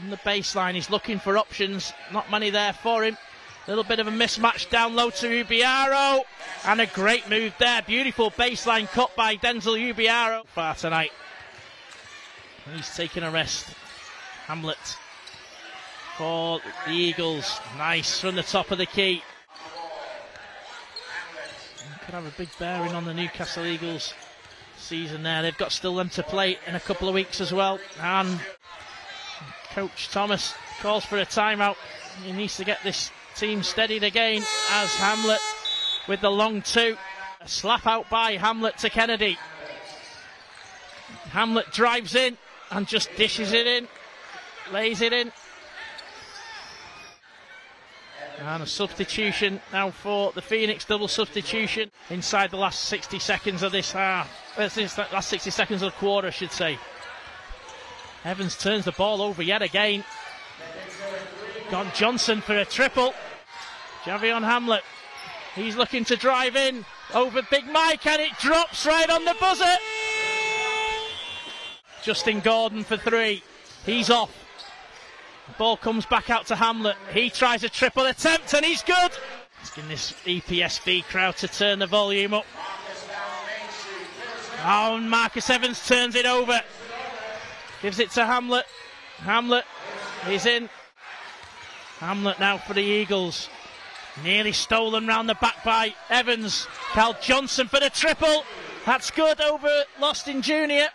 On the baseline, he's looking for options. Not many there for him. A Little bit of a mismatch down low to Ubiaro. And a great move there. Beautiful baseline cut by Denzel Ubiaro. Far tonight. He's taking a rest. Hamlet for the Eagles. Nice from the top of the key. Could have a big bearing on the Newcastle Eagles season there. They've got still them to play in a couple of weeks as well. And Coach Thomas calls for a timeout. He needs to get this team steadied again as Hamlet with the long two. A slap out by Hamlet to Kennedy. Hamlet drives in and just dishes it in, lays it in. And a substitution now for the Phoenix double substitution inside the last 60 seconds of this half. Uh, last 60 seconds of the quarter, I should say. Evans turns the ball over yet again. Got Johnson for a triple. Javion Hamlet. He's looking to drive in over Big Mike and it drops right on the buzzer. Justin Gordon for three. He's off. Ball comes back out to Hamlet. He tries a triple attempt and he's good. Asking this EPSB crowd to turn the volume up. Oh, and Marcus Evans turns it over. Gives it to Hamlet. Hamlet he's in. Hamlet now for the Eagles. Nearly stolen round the back by Evans. Cal Johnson for the triple. That's good over Lostin Junior.